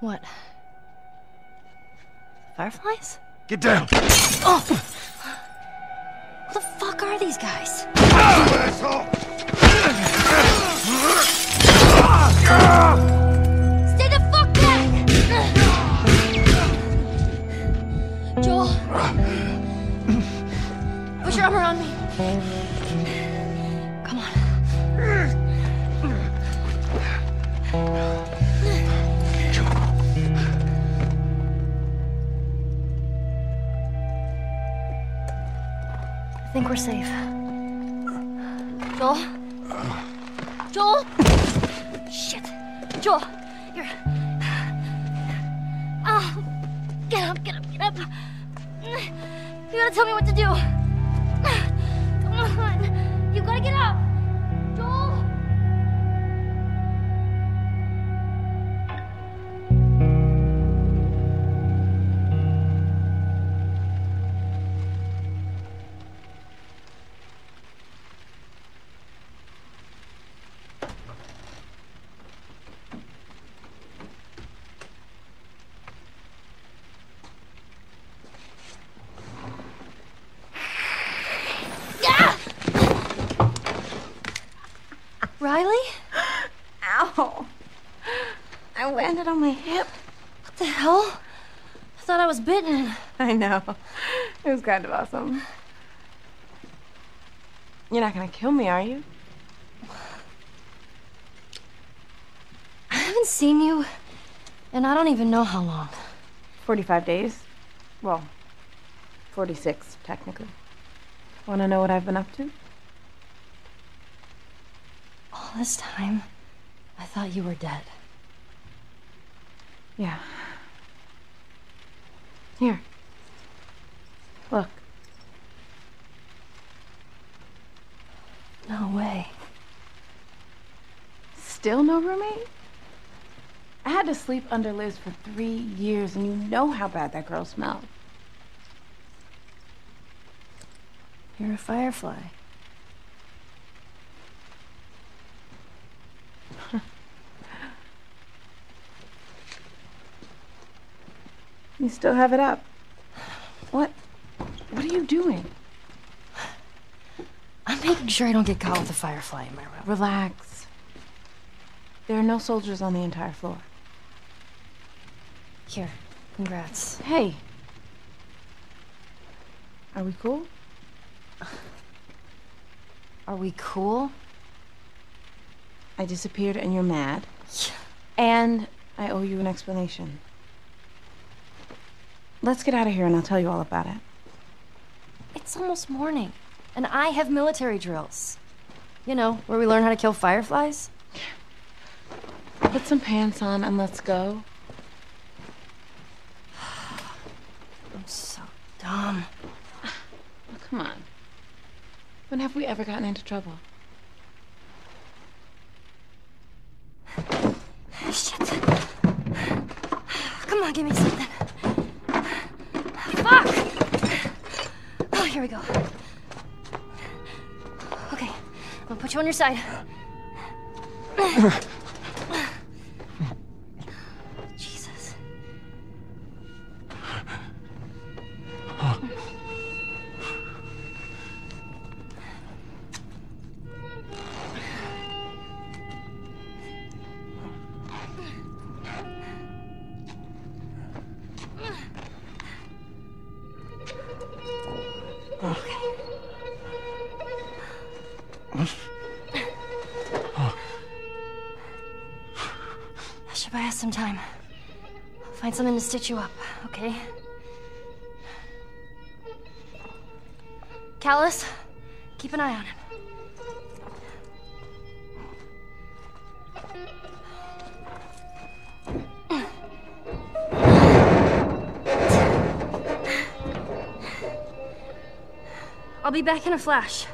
What? Fireflies? Get down! Oh! Who the fuck are these guys? Ah! Asshole! We're safe. Joel? Joel? Shit. Joel, you're. Oh, get up, get up, get up. You gotta tell me what to do. I know. It was kind of awesome. You're not gonna kill me, are you? I haven't seen you, and I don't even know how long. 45 days? Well, 46, technically. Wanna know what I've been up to? All this time, I thought you were dead. Yeah. Here. Look. No way. Still no roommate? I had to sleep under Liz for three years, and you know how bad that girl smelled. You're a firefly. You still have it up. What? What are you doing? I'm making sure I don't get caught with a firefly in my room. Relax. There are no soldiers on the entire floor. Here, congrats. Hey. Are we cool? Are we cool? I disappeared and you're mad. And I owe you an explanation. Let's get out of here and I'll tell you all about it. It's almost morning, and I have military drills. You know, where we learn how to kill fireflies. Put some pants on and let's go. I'm so dumb. Oh, come on. When have we ever gotten into trouble? Shit. Come on, give me something. Fuck! Here we go. Okay, I'm gonna put you on your side. Stitch you up, okay? Callus, keep an eye on him. I'll be back in a flash.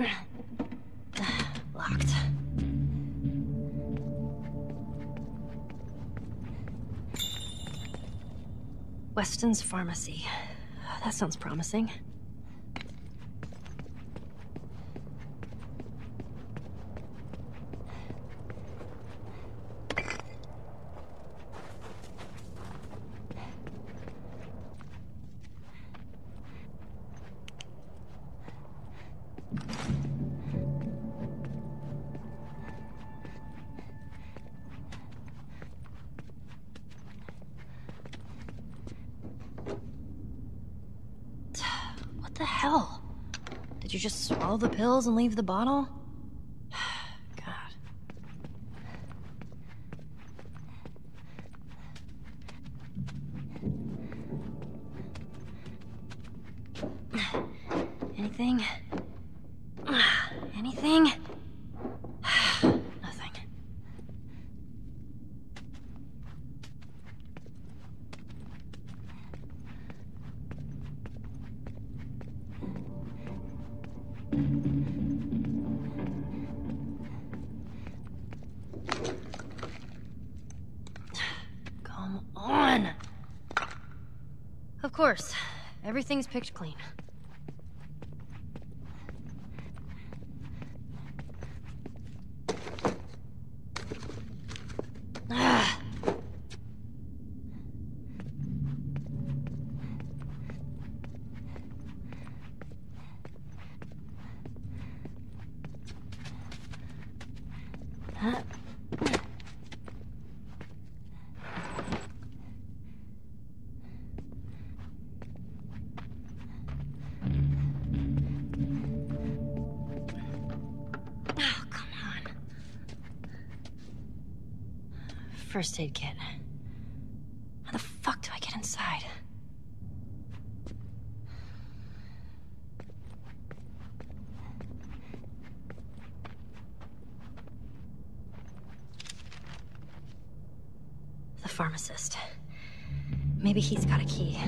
Locked. Weston's Pharmacy. That sounds promising. The pills and leave the bottle? Everything's picked clean. Ah. Huh? First aid kit. How the fuck do I get inside? The pharmacist. Maybe he's got a key.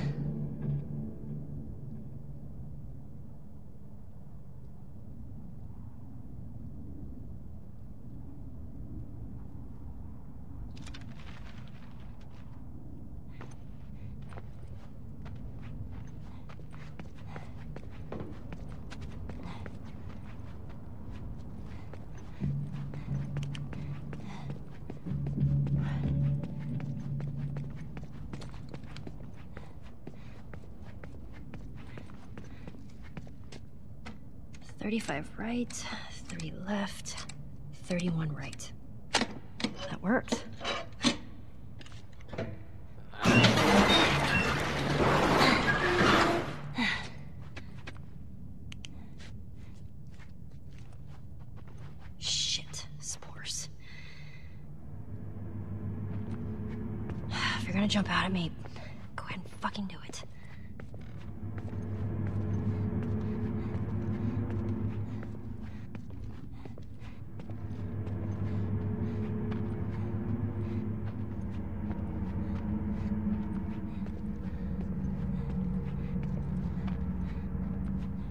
Thirty-five right, thirty left, thirty-one right. That worked. Shit, spores. If you're gonna jump out at me, go ahead and fucking do it.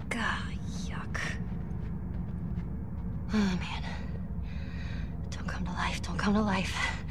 God, yuck. Oh, man. Don't come to life, don't come to life.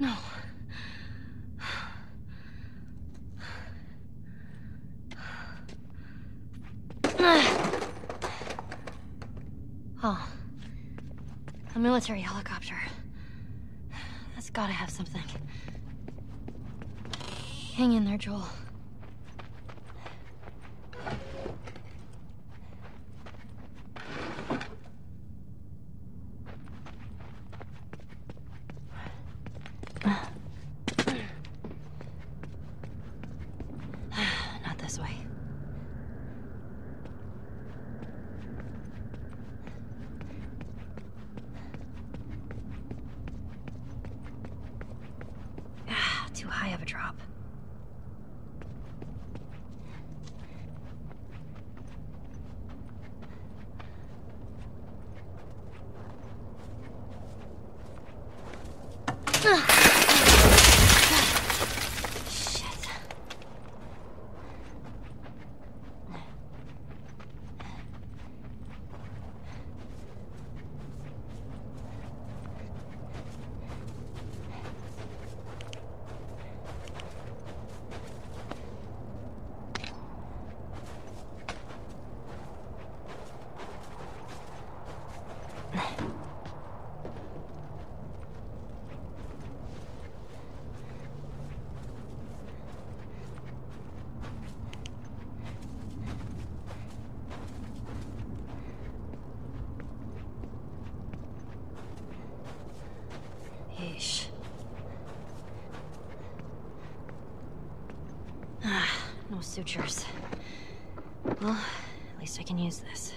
No. Oh. A military helicopter. That's gotta have something. Hang in there, Joel. Sutures. Well, at least I can use this.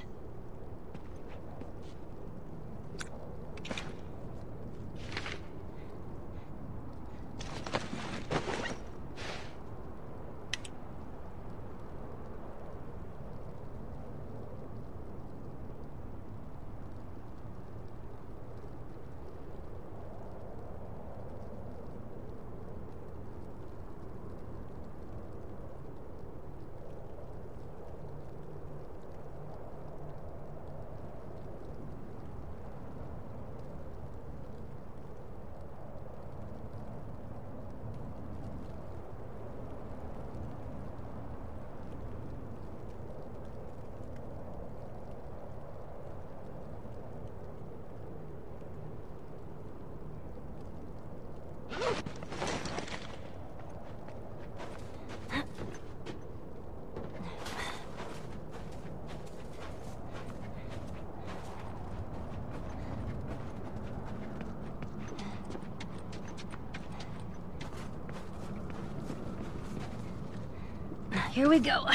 Here we go.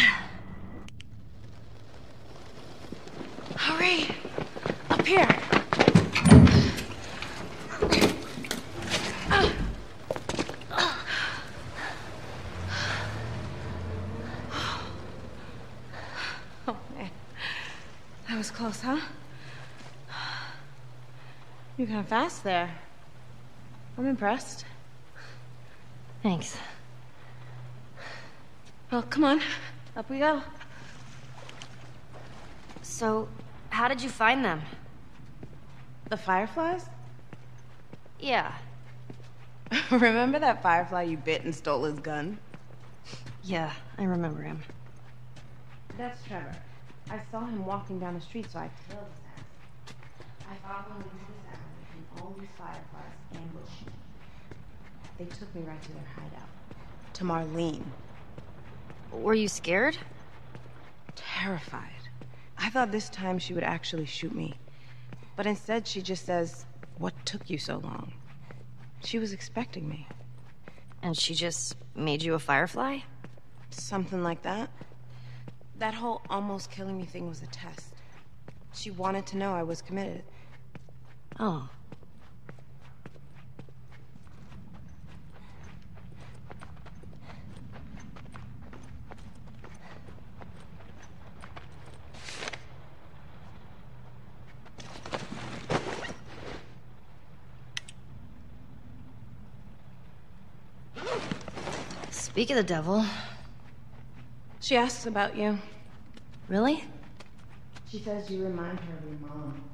Hurry! Up here! Oh, man. That was close, huh? You're kind of fast there. I'm impressed. Thanks. Well, come on. Up we go. So, how did you find them? The fireflies? Yeah. Remember that firefly you bit and stole his gun? Yeah, I remember him. That's Trevor. I saw him walking down the street, so I killed his ass. I followed him into this alley, and all these fireflies ambushed me. They took me right to their hideout. To Marlene. Were you scared? Terrified. I thought this time she would actually shoot me. But instead, she just says, What took you so long? She was expecting me. And she just made you a firefly? Something like that. That whole almost killing me thing was a test. She wanted to know I was committed. Oh. Speak of the devil. She asks about you. Really? She says you remind her of your mom.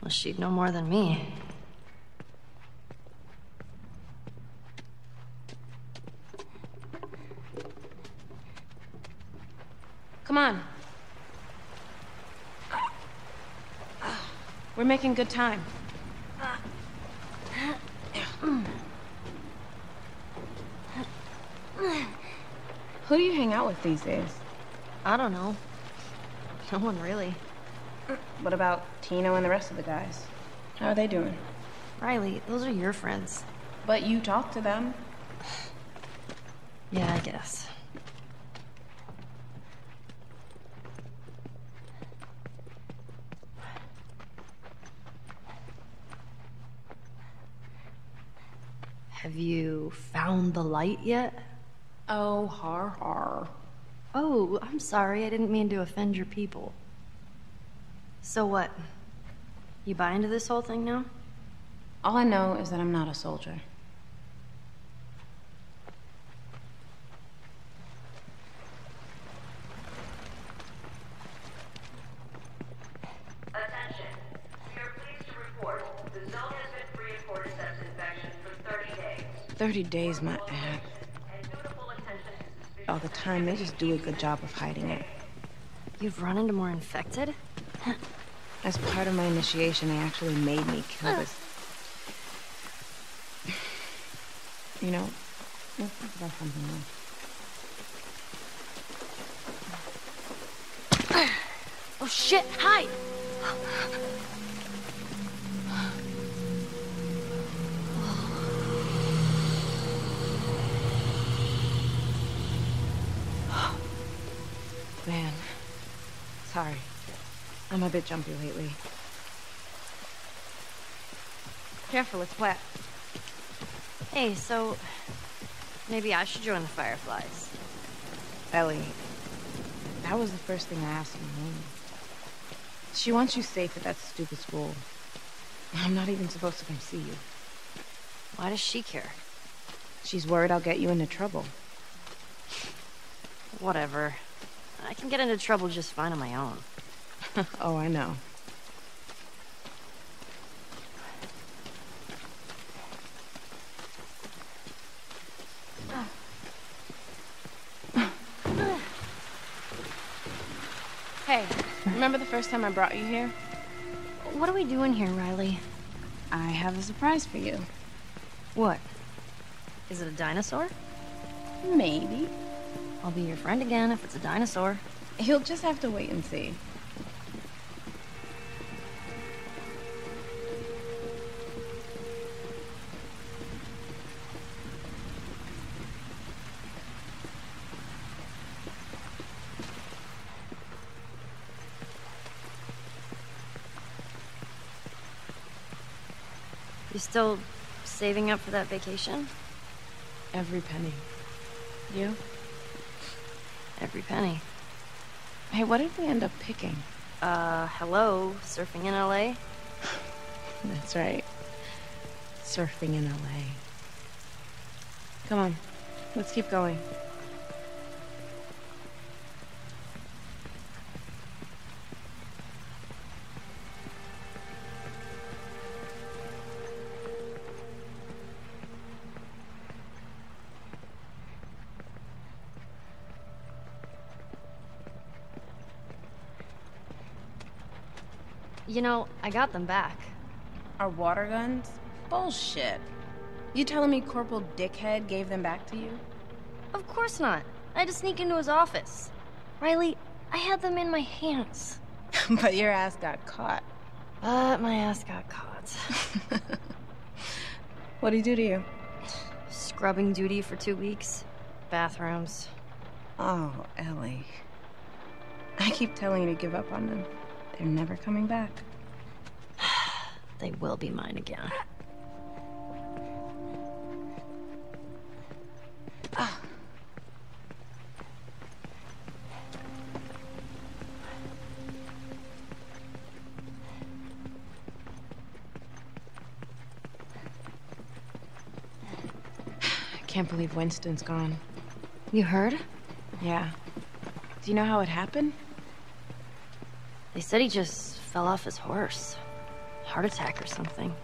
Well, she'd know more than me. Come on. We're making good time. Who do you hang out with these days? I don't know. No one really. What about Tino and the rest of the guys? How are they doing? Riley, those are your friends. But you talk to them. Yeah, I guess. Have you found the light yet? Oh, har har. Oh, I'm sorry. I didn't mean to offend your people. So what? You buy into this whole thing now? All I know is that I'm not a soldier. Attention. We are pleased to report the zone has been free of cordyceps for 30 days. 30 days, my ad. And dutiful attention to suspicious All the time, they just do a good job of hiding it. You've run into more infected? As part of my initiation, they actually made me kill this. You know, let's talk about something else. Oh shit, hide! Sorry. I'm a bit jumpy lately. Careful, it's wet. Hey, so maybe I should join the Fireflies. Ellie, that was the first thing I asked morning. She wants you safe at that stupid school. I'm not even supposed to come see you. Why does she care? She's worried I'll get you into trouble. Whatever. I can get into trouble just fine on my own. oh, I know. Hey, remember the first time I brought you here? What are we doing here, Riley? I have a surprise for you. What? Is it a dinosaur? Maybe. I'll be your friend again if it's a dinosaur. He'll just have to wait and see. You still saving up for that vacation? Every penny. You? Every penny. Hey, what did we end up picking? Uh, hello, surfing in LA? That's right. Surfing in LA. Come on, let's keep going. You know, I got them back. Our water guns? Bullshit. You telling me Corporal Dickhead gave them back to you? Of course not. I had to sneak into his office. Riley, I had them in my hands. but your ass got caught. But my ass got caught. What'd he do to you? Scrubbing duty for two weeks. Bathrooms. Oh, Ellie. I keep telling you to give up on them. They're never coming back. They will be mine again. I can't believe Winston's gone. You heard? Yeah. Do you know how it happened? They said he just fell off his horse. Heart attack or something.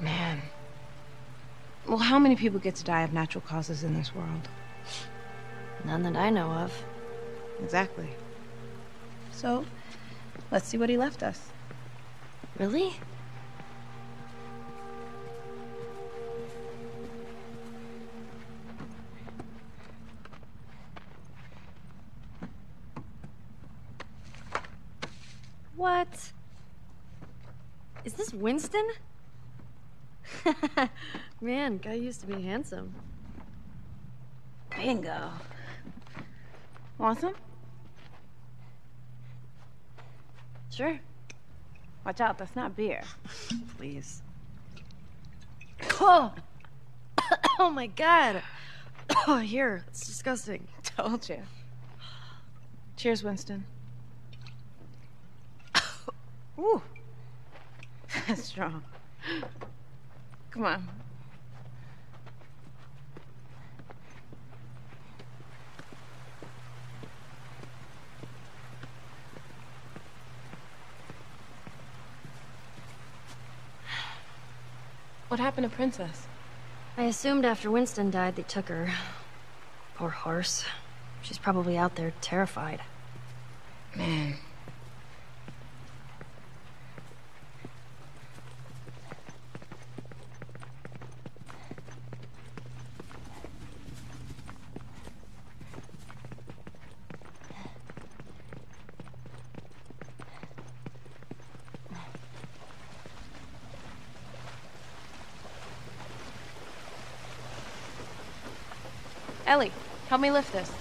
Man. Well, how many people get to die of natural causes in this world? None that I know of. Exactly. So, let's see what he left us. Really? Winston? Man, guy used to be handsome. Bingo. Want some? Sure. Watch out, that's not beer. Please. Oh! oh my god! Oh, here. It's disgusting. Told you. Cheers, Winston. Ooh. That's strong. Come on. What happened to Princess? I assumed after Winston died, they took her. Poor horse. She's probably out there terrified. Man. Ellie, help me lift this.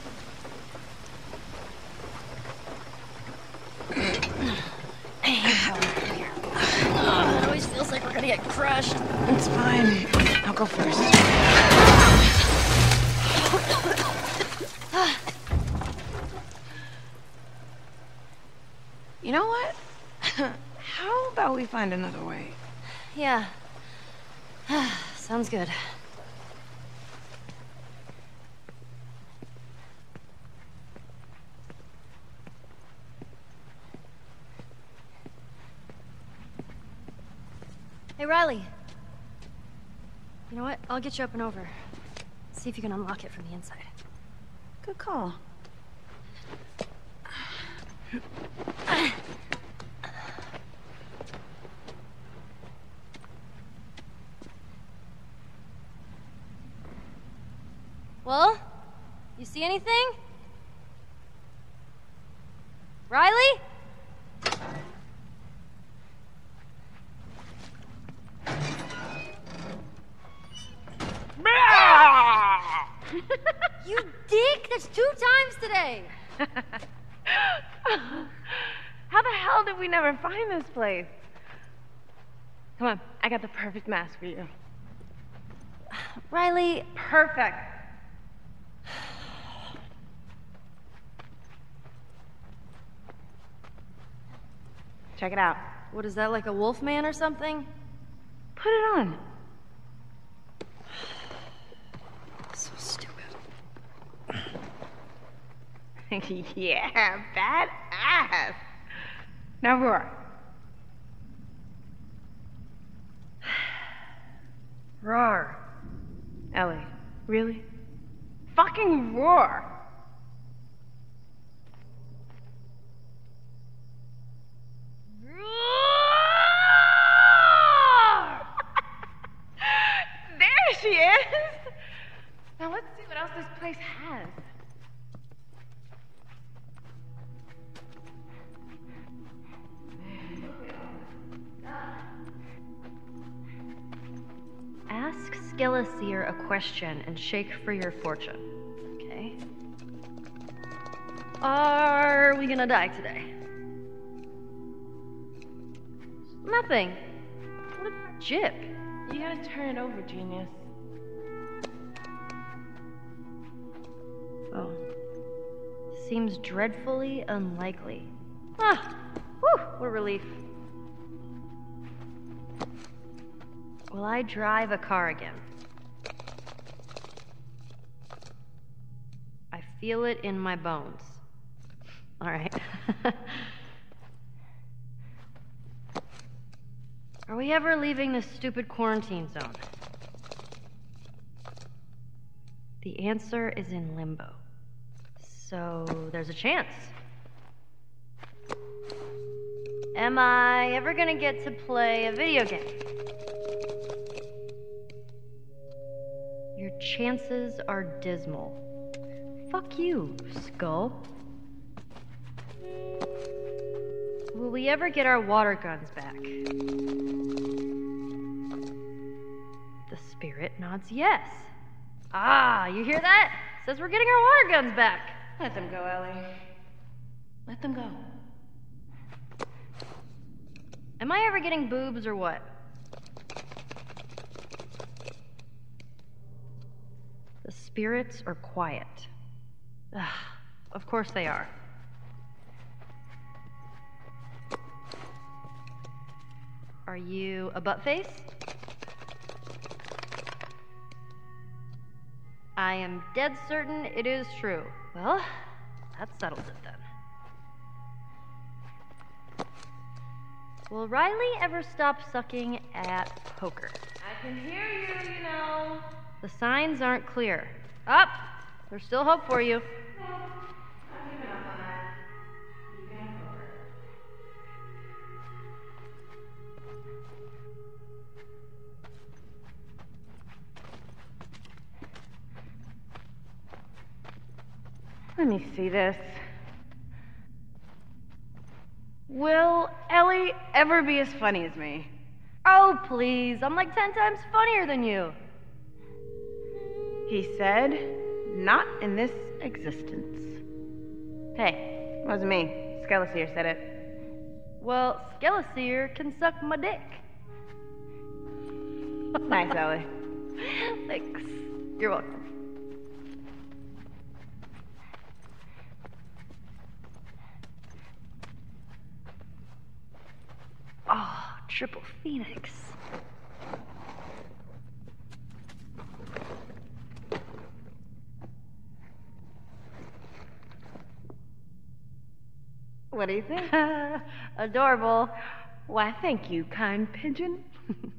it always feels like we're gonna get crushed. It's fine. I'll go first. you know what? How about we find another way? Yeah. Sounds good. Hey, Riley. You know what? I'll get you up and over. See if you can unlock it from the inside. Good call. Well, you see anything? Riley? you dick! That's two times today! How the hell did we never find this place? Come on, I got the perfect mask for you. Riley, Perfect. Check it out. what is that, like a wolf man or something? Put it on. So stupid. yeah, badass. Now roar. Rar. Ellie, really? Fucking roar. there she is. Now let's see what else this place has. A question and shake for your fortune. Okay. Are we gonna die today? Nothing. What a jip. You gotta turn it over, genius. Oh. Seems dreadfully unlikely. Ah! Whew! What a relief. Will I drive a car again? Feel it in my bones. All right. Are we ever leaving this stupid quarantine zone? The answer is in limbo. So there's a chance. Am I ever gonna get to play a video game? Your chances are dismal. Fuck you, Skull. Will we ever get our water guns back? The spirit nods yes. Ah, you hear that? Says we're getting our water guns back. Let them go, Ellie. Let them go. Am I ever getting boobs or what? The spirits are quiet. Ugh, of course they are. Are you a butt face? I am dead certain it is true. Well, that settles it then. Will Riley ever stop sucking at poker? I can hear you, you know. The signs aren't clear. Up! There's still hope for you. Let me see this. Will Ellie ever be as funny as me? Oh, please. I'm like 10 times funnier than you. He said, not in this existence. Hey, it wasn't me. Skelesier said it. Well, Skelesier can suck my dick. Nice, Ellie. Thanks. You're welcome. Triple phoenix. What do you think? Adorable. Why, thank you, kind pigeon.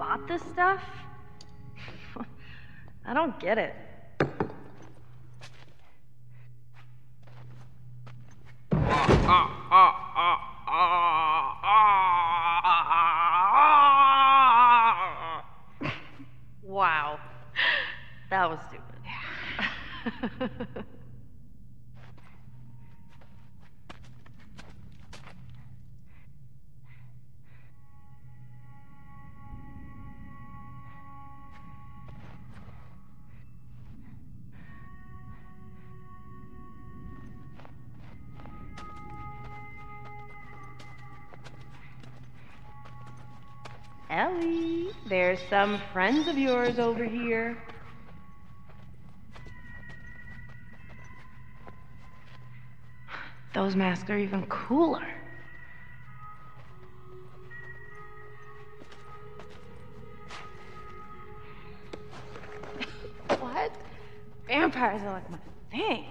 bought this stuff? I don't get it. Wow. That was stupid. some friends of yours over here. Those masks are even cooler. what? Vampires are like my thing.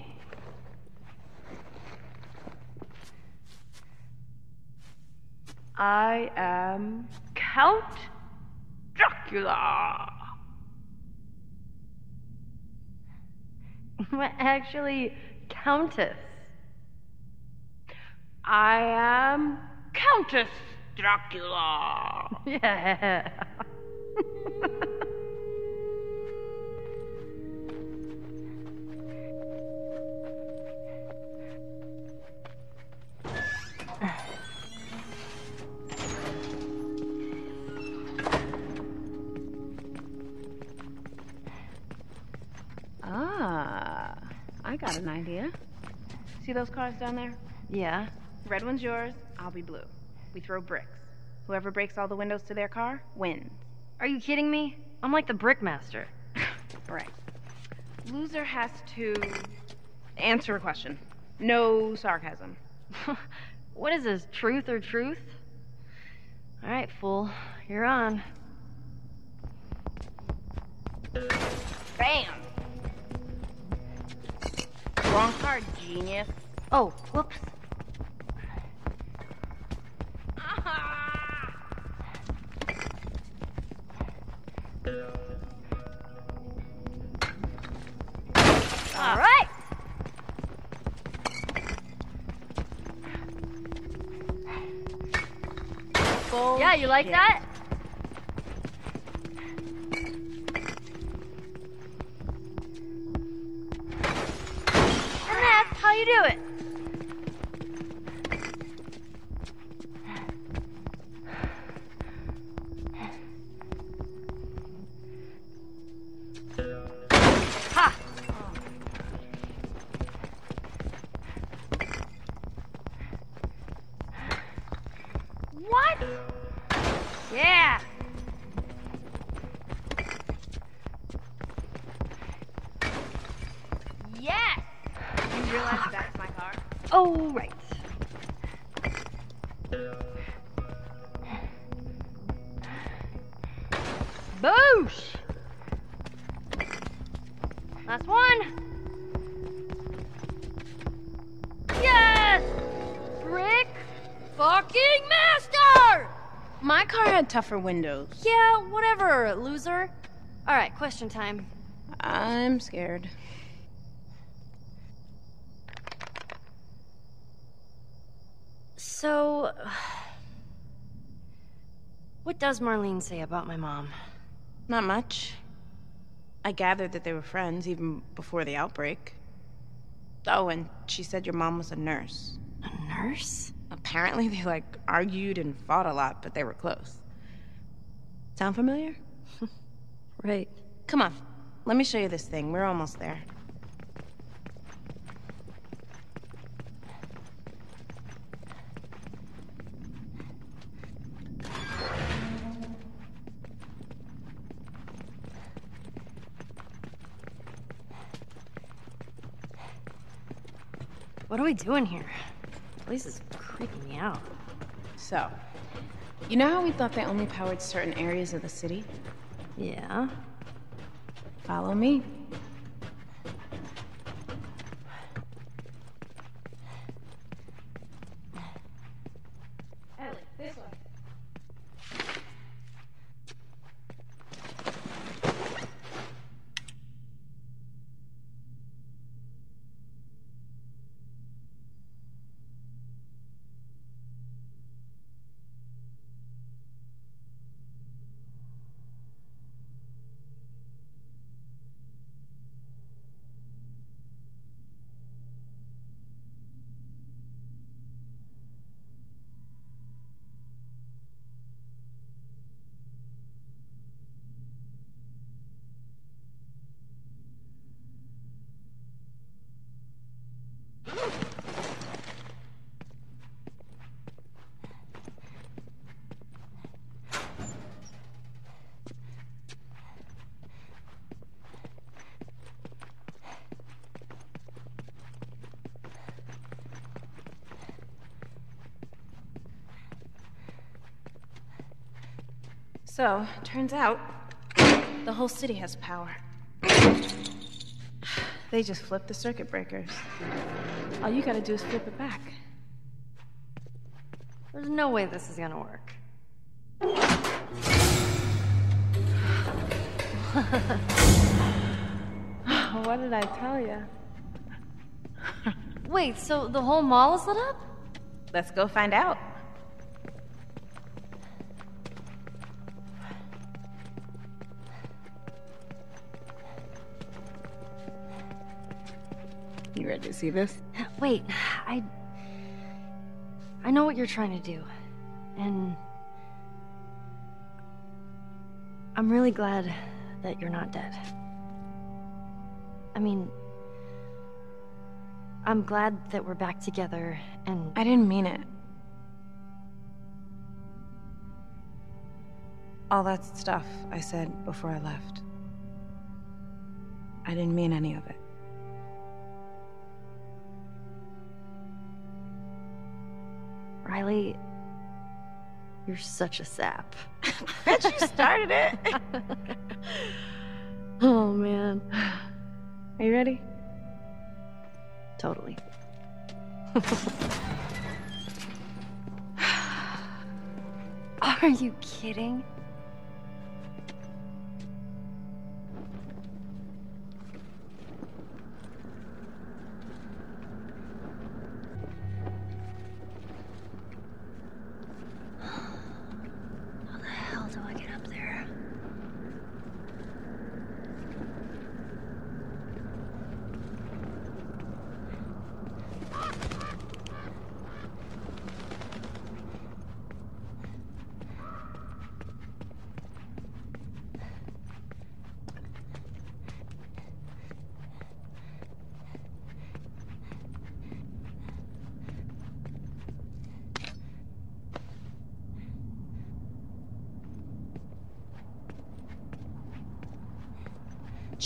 I am Count Dracula. Actually, Countess. I am Countess Dracula. Yeah. Idea. See those cars down there? yeah. Red one's yours, I'll be blue. We throw bricks. Whoever breaks all the windows to their car wins. Are you kidding me? I'm like the Brickmaster. Right. Loser has to answer a question. No sarcasm. what is this, truth or truth? All right, fool. You're on. Bam! Wrong card, genius. Oh, whoops. Ah. All right. Yeah, you like that? Tougher windows. Yeah, whatever, loser. All right, question time. I'm scared. So, what does Marlene say about my mom? Not much. I gathered that they were friends even before the outbreak. Oh, and she said your mom was a nurse. A nurse? Apparently, they like argued and fought a lot, but they were close. Sound familiar? Right. Come on, let me show you this thing. We're almost there. What are we doing here? This place is creeping me out. So, you know how we thought they only powered certain areas of the city? Yeah. Follow me. Ellie, this way. So, turns out, the whole city has power. They just flip the circuit breakers. All you gotta do is flip it back. There's no way this is gonna work. what did I tell you? Wait, so the whole mall is lit up? Let's go find out. You to see this? Wait, I. I know what you're trying to do. And. I'm really glad that you're not dead. I mean. I'm glad that we're back together and. I didn't mean it. All that stuff I said before I left. I didn't mean any of it. Riley. You're such a sap. Bet you started it. oh, man. Are you ready? Totally. Are you kidding?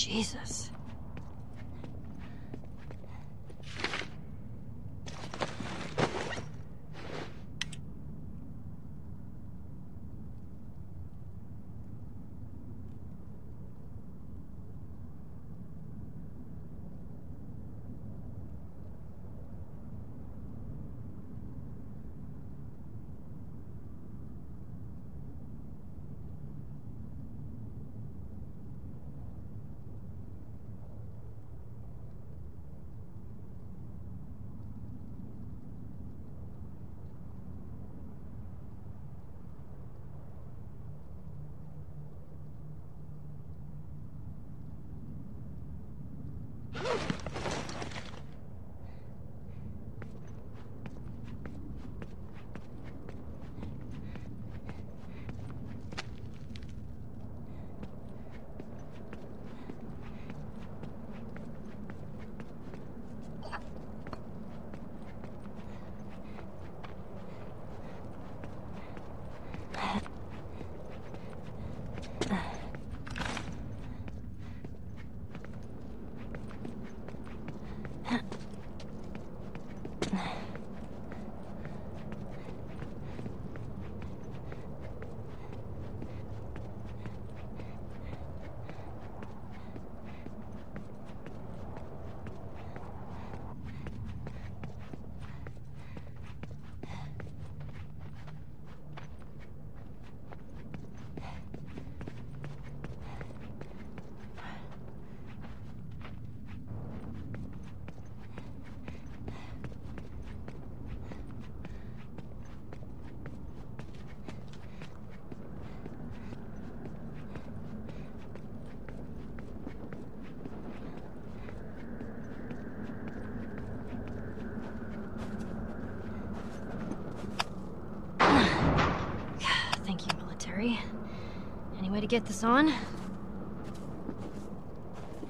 Jesus. To get this on?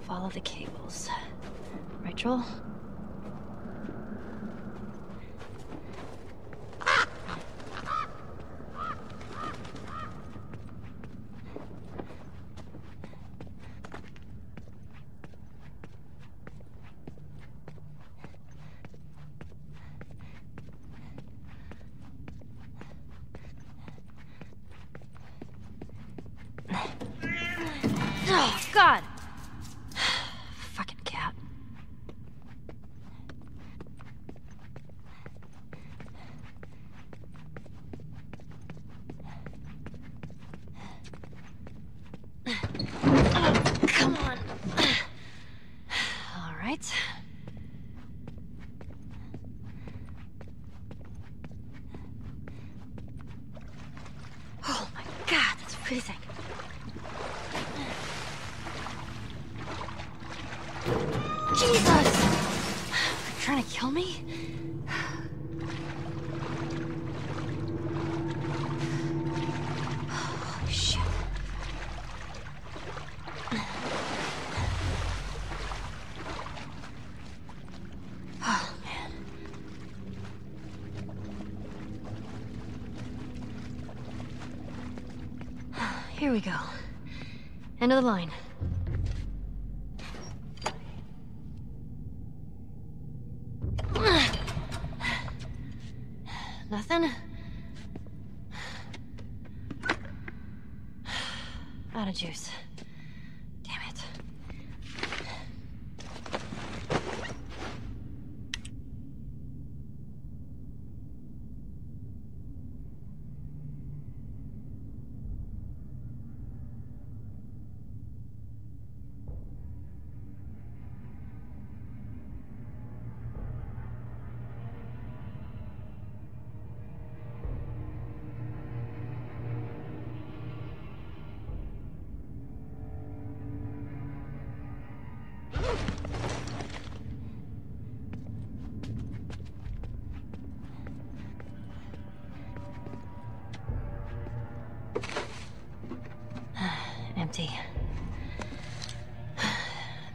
Follow the cables. Right? Oh, God! Fucking cat. Oh, come on. All right. Pretty sec. Jesus! Trying to kill me? Holy shit. Oh, man. Here we go. End of the line.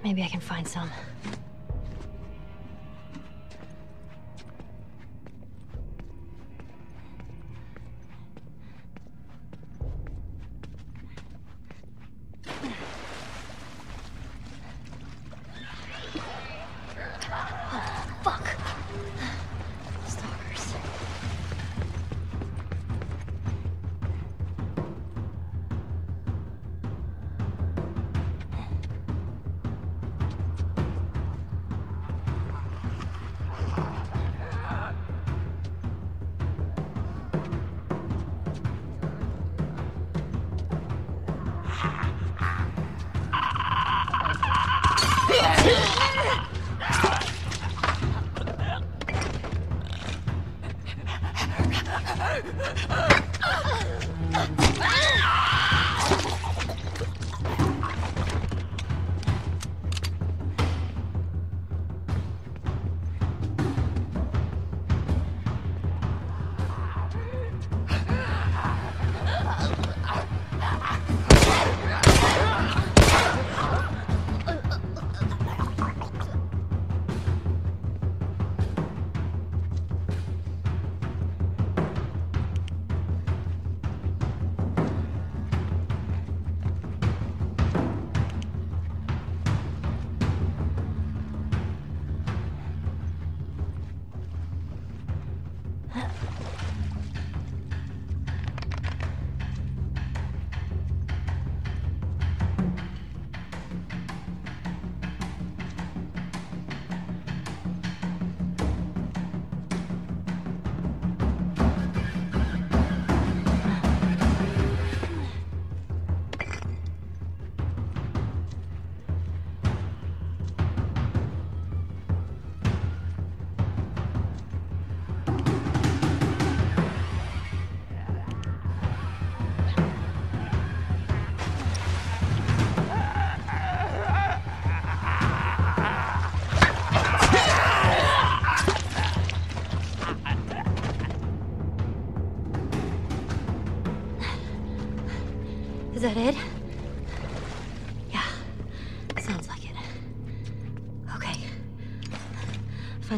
Maybe I can find some.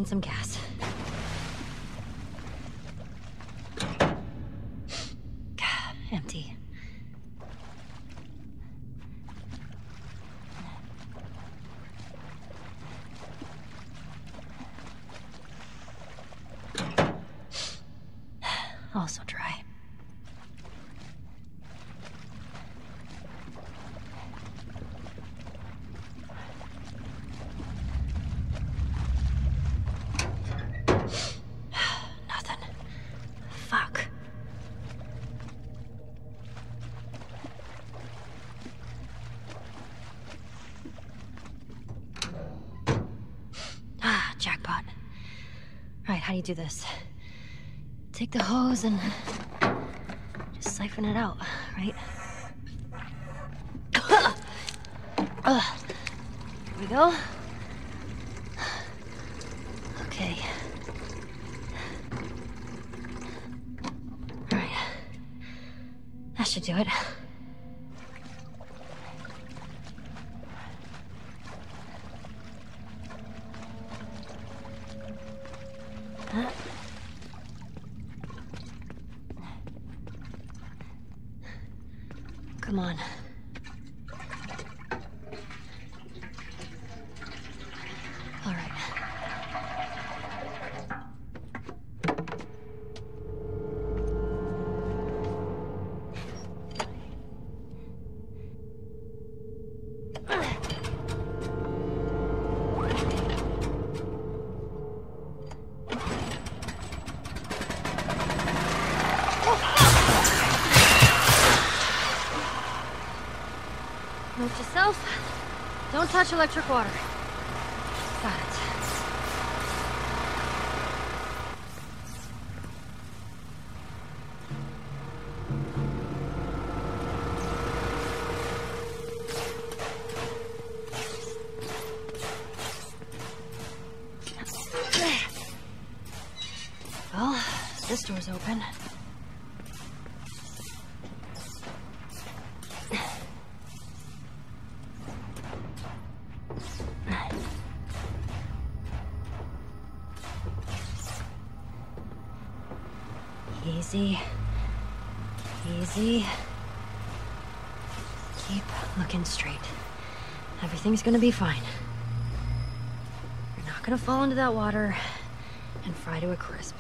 Find some gas. do this. Take the hose and just siphon it out, right? There we go. Come on. touch electric water. Everything's gonna be fine. You're not gonna fall into that water and fry to a crisp.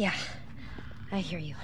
Yeah, I hear you.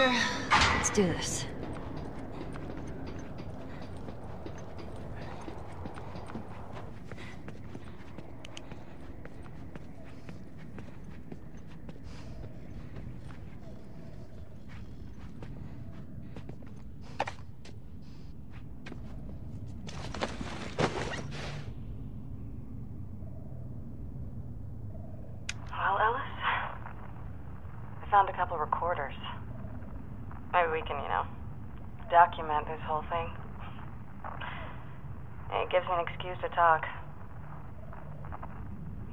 Let's do this. Well, Ellis, I found a couple recorders. Maybe we can, you know, document this whole thing. It me to talk.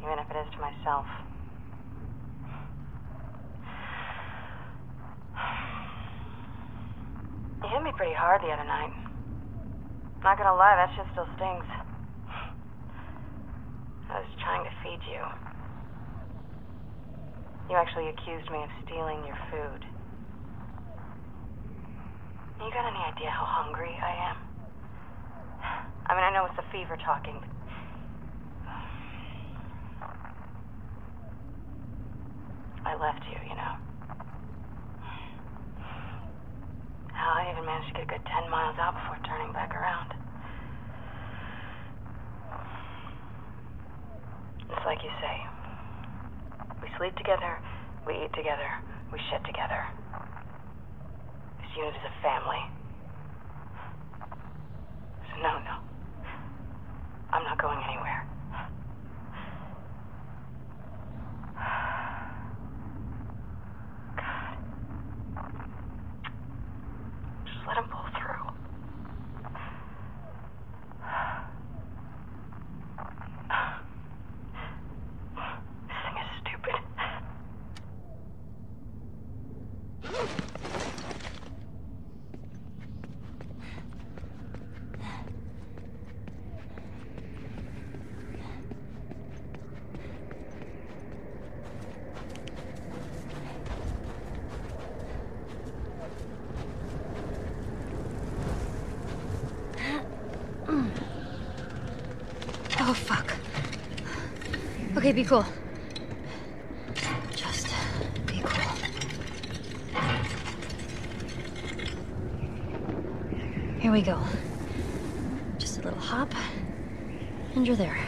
Even if it is to myself. You hit me pretty hard the other night. Not gonna lie, that shit still stings. I was trying to feed you. You actually accused me of stealing your food. You got any idea how hungry I am? I mean, I know it's the fever talking, but. I left you, you know. Hell, I even managed to get a good 10 miles out before turning back around. It's like you say. We sleep together, we eat together, we shit together. This unit is a family. So no, no. I'm not going anywhere. God. Just let him pull through. This thing is stupid. Oh, fuck. Okay, be cool. Just be cool. Here we go. Just a little hop, and you're there.